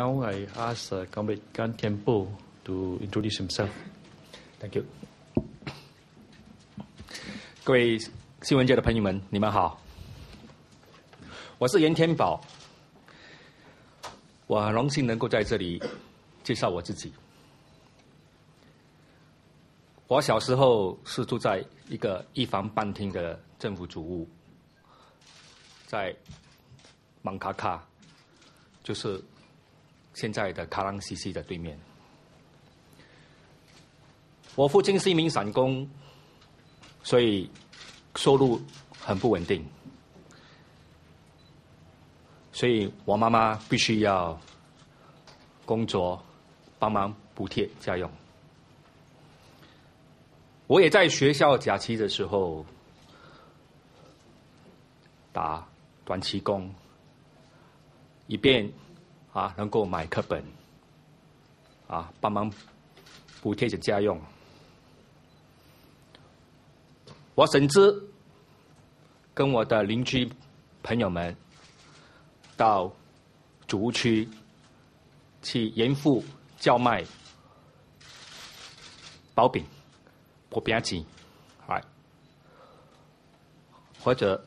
now I ask uh, Comrade Gan Tianpo to introduce himself. Thank you. 各位新闻界的朋友们，你们好，我是严天宝。我很荣幸能够在这里介绍我自己。我小时候是住在一个一房半厅的政府主屋，在芒卡卡，就是现在的卡朗西西的对面。我父亲是一名散工，所以收入很不稳定，所以我妈妈必须要工作，帮忙补贴家用。我也在学校假期的时候打短期工，以便啊能够买课本，啊帮忙补贴着家用。我甚至跟我的邻居朋友们到主屋区去严父叫卖薄饼。我不要紧，哎，或者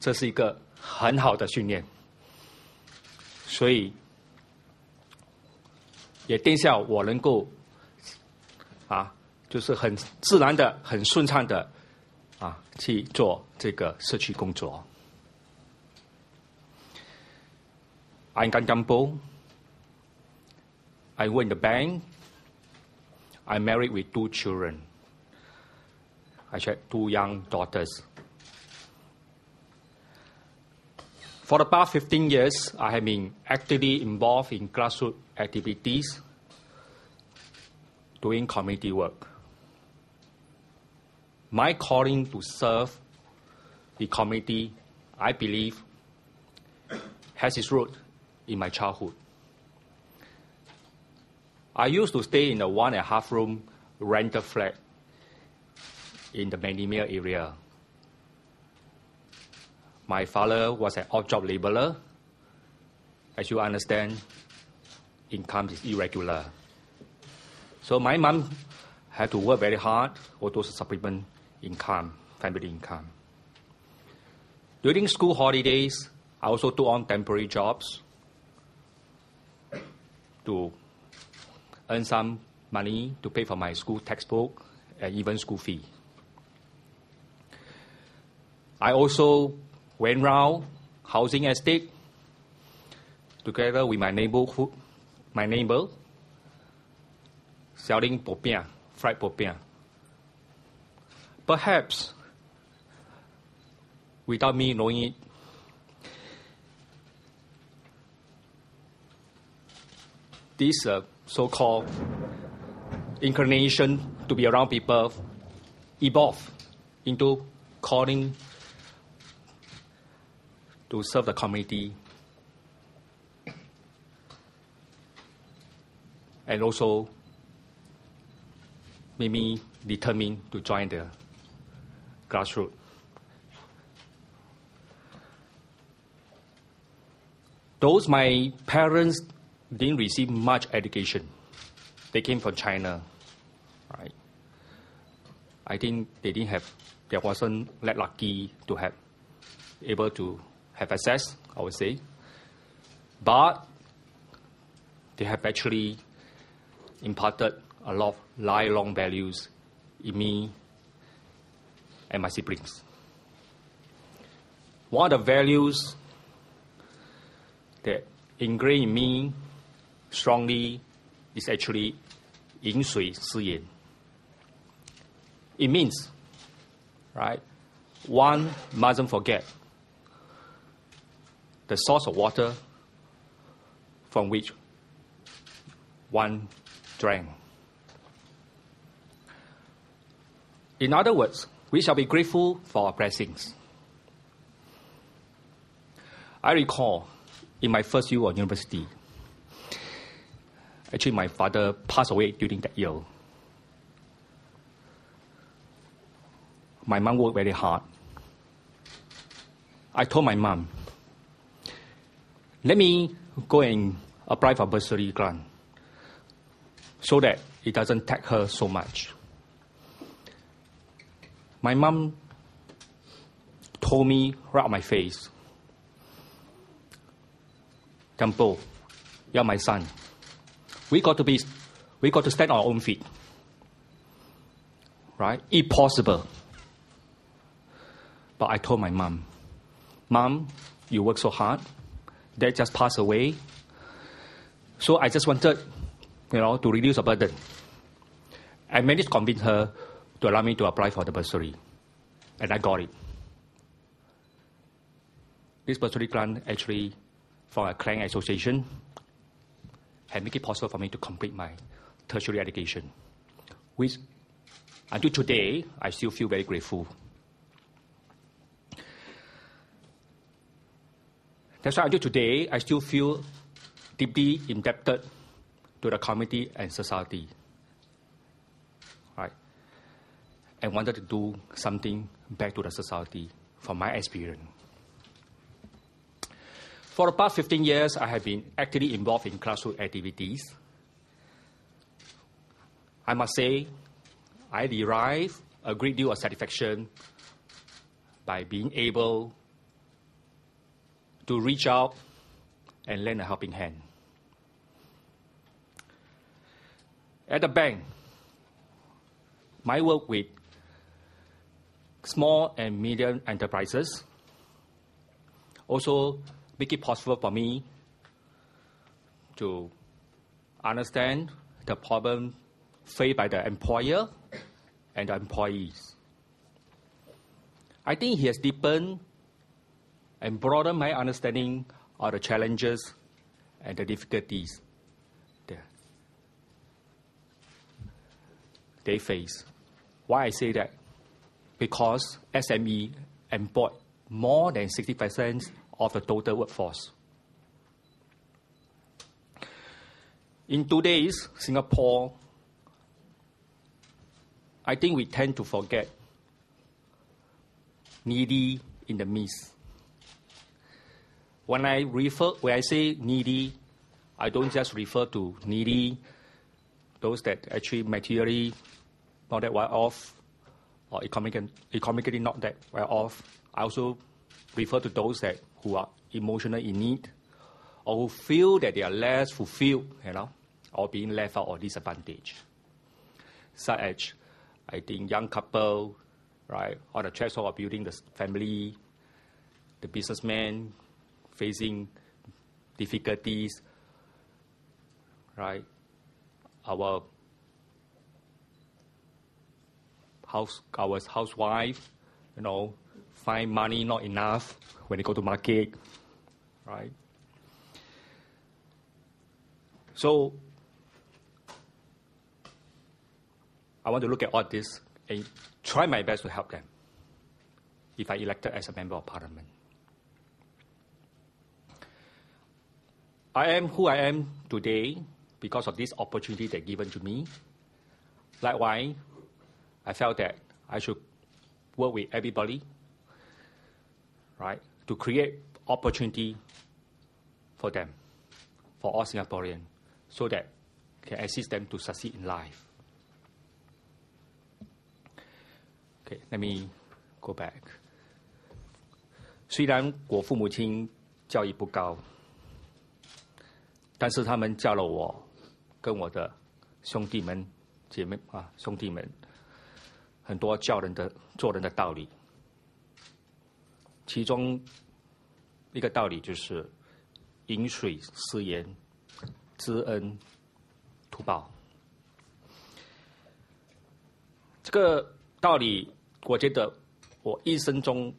这是一个很好的训练，所以也定下我能够啊，就是很自然的、很顺畅的啊去做这个社区工作。I'm Gan Gambo. I work in the bank. I'm married with two children. I had two young daughters. For the past 15 years, I have been actively involved in grassroots activities, doing community work. My calling to serve the community, I believe, has its root in my childhood. I used to stay in a one and a half room rental flat in the Bendemeer area. My father was an odd job laborer. As you understand, income is irregular. So my mom had to work very hard for those supplement income, family income. During school holidays, I also took on temporary jobs to earn some money to pay for my school textbook and even school fee. I also went round housing estate together with my neighborhood, my neighbor, selling popiah, fried popiah. Perhaps, without me knowing it, this uh, so-called inclination to be around people evolved into calling to serve the community and also made me determined to join the grassroots. Those my parents didn't receive much education. They came from China, right? I think they didn't have, they wasn't that lucky to have able to have access, I would say. But they have actually imparted a lot of lifelong values in me and my siblings. One of the values that ingrained in me strongly is actually 饮水思源. It means, right, one mustn't forget the source of water from which one drank. In other words, we shall be grateful for our blessings. I recall in my first year of university, actually, my father passed away during that year. My mom worked very hard. I told my mom, let me go and apply for bursary grant so that it doesn't take her so much. My mom told me right on my face, Thiam Poh, you're my son. We got to be, we got to stand on our own feet. Right? If possible. But I told my mom, Mom, you work so hard. Dad just passed away. So I just wanted, you know, to reduce the burden. I managed to convince her to allow me to apply for the bursary. And I got it. This bursary grant actually from a Klang association had made it possible for me to complete my tertiary education, which until today I still feel very grateful. That's why until today I still feel deeply indebted to the community and society. Right? And wanted to do something back to the society from my experience. For the past 15 years, I have been actively involved in classroom activities. I must say, I derive a great deal of satisfaction by being able to reach out and lend a helping hand. At the bank, my work with small and medium enterprises also make it possible for me to understand the problem faced by the employer and the employees. I think he has deepened and broaden my understanding of the challenges and the difficulties they face. Why I say that? Because SME employ more than 60% of the total workforce. In today's Singapore, I think we tend to forget needy in the midst. When I refer, when I say needy, I don't just refer to needy, those that actually materially not that well off, or economically, economically not that well off. I also refer to those that who are emotionally in need or who feel that they are less fulfilled, you know, or being left out or disadvantaged. Such as, I think, young couple, right, on the threshold of building the family, the businessman facing difficulties, right, our house, our housewife, you know, find money not enough when they go to market, right? So I want to look at all this and try my best to help them if I elected as a member of parliament. I am who I am today because of this opportunity that given to me. Likewise, I felt that I should work with everybody, right, to create opportunity for them, for all Singaporeans, so that can assist them to succeed in life. Okay, let me go back. 虽然我父母亲教育不高， 但是他们教了我跟我的兄弟们、姐妹啊兄弟们很多教人的做人的道理，其中一个道理就是饮水思源，知恩图报。这个道理，我觉得我一生中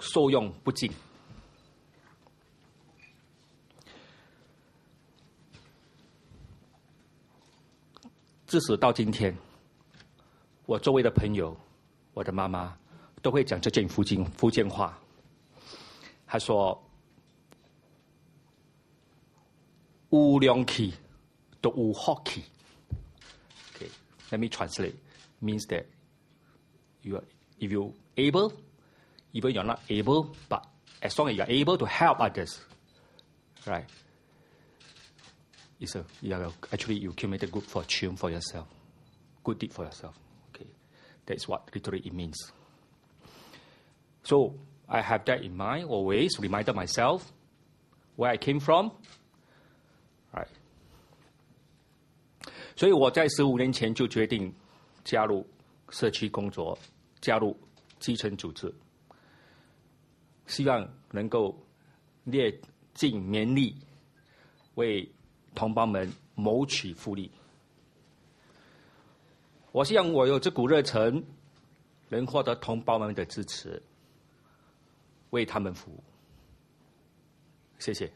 受用不尽。自始到今天。我周围的朋友，我的妈妈都会讲这件福建福建话。他说：“无良气都无好气。” Okay, let me translate. Means that you, are, if you able, even you're not able, but as long as you're able to help others, right? is a, you are actually you accumulate good fortune for yourself, good deed for yourself. Okay, that's what literally it means. So I have that in mind always, reminded myself where I came from. Right. 所以我在十五年前就决定加入社区工作，加入基层组织，希望能够列尽绵力，为 同胞们谋取福利。我希望我有这股热忱，能获得同胞们的支持，为他们服务。谢谢。